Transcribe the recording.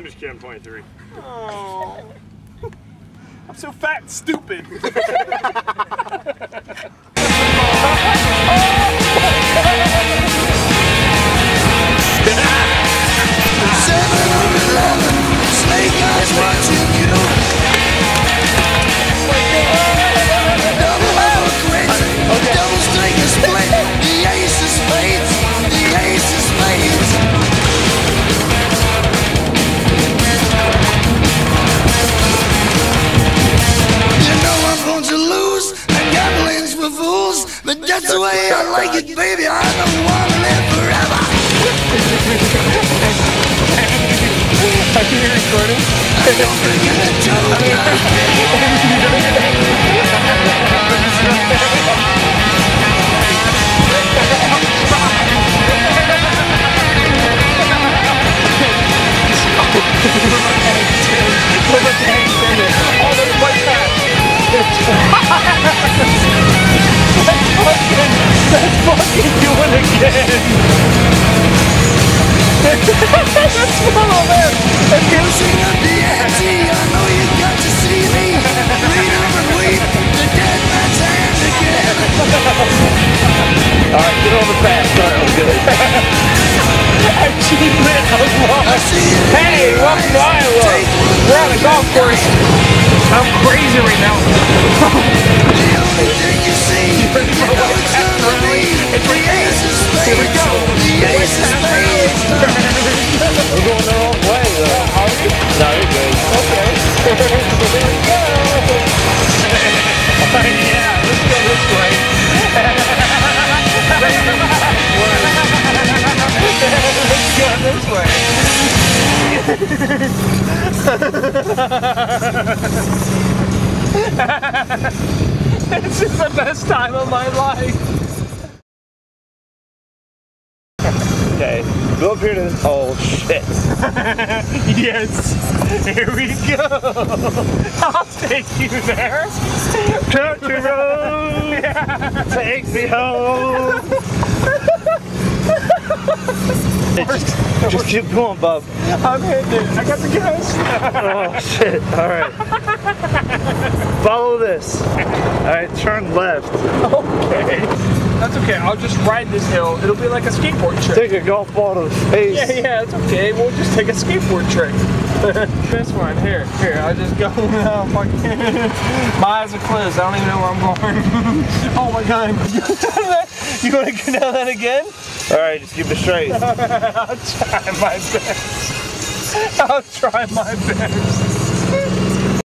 I'm just kidding, I'm 23. Oh. I'm so fat and stupid. The way I like it, baby. I don't want to live forever. Are you recording? Don't forget a joke. Oh, That's fucking doing it again. That's small, man. Pushing up the ante, I know you got to see me. Lean over and weep, the dead man's again. Alright, get on the fast. Alright, I'm good. Achievement unlocked. See. Hey, welcome to Iowa. We're on a golf course. I'm crazy right now. Here we go. Of. We're going the wrong way, though. Are we? No, you're good. Okay. Here we go. yeah, let's go this way. let's go this way. this is the best time of my life. Okay, go up here to this. Oh shit. yes, here we go. I'll take you there. Country road, take me home. just, just keep going, Bob. I'm hitting it. I got the gas. oh shit! All right. Follow this. All right, turn left. Okay. That's okay. I'll just ride this hill. It'll be like a skateboard trick. Take a golf ball to the face. Yeah, yeah, it's okay. We'll just take a skateboard trick. this one here, here. I'll just go. now. fuck. My eyes are closed. I don't even know where I'm going. oh my god. you want to go down that again? All right, just keep it straight. I'll try my best. I'll try my best.